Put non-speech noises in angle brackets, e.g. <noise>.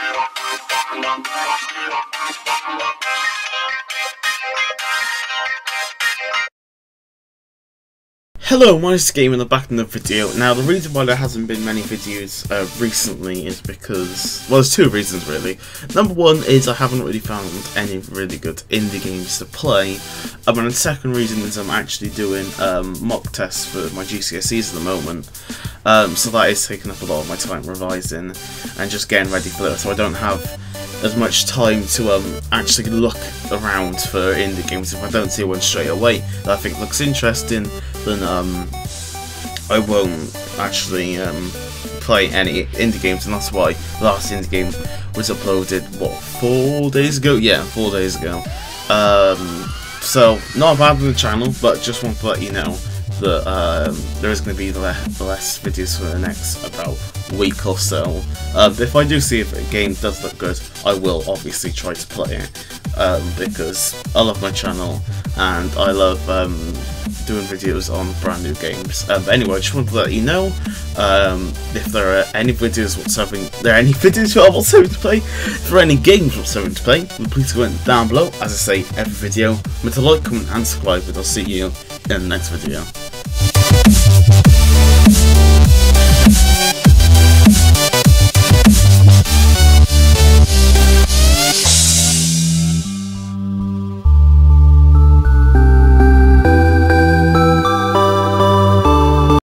Thank you. Hello, my Game and I'm back in the video. Now, the reason why there hasn't been many videos uh, recently is because, well, there's two reasons really. Number one is I haven't really found any really good indie games to play, um, and the second reason is I'm actually doing um, mock tests for my GCSEs at the moment, um, so that is taking up a lot of my time revising and just getting ready for that, so I don't have as much time to um, actually look around for indie games. If I don't see one straight away that I think looks interesting, then um, I won't actually um, play any indie games, and that's why the last indie game was uploaded, what, four days ago? Yeah, four days ago. Um, so, not bad on the channel, but just want to let you know that um, there is going to be less, less videos for the next about week or so. Um, if I do see if a game does look good, I will obviously try to play it um, because I love my channel and I love um, doing videos on brand new games. Um, anyway, I just wanted to let you know um, if there are any videos whatsoever, there are any <laughs> videos you are whatsoever to play, if there are any games whatsoever to play, please comment down below. As I say, every video, make a like, comment and subscribe and I'll see you in the next video.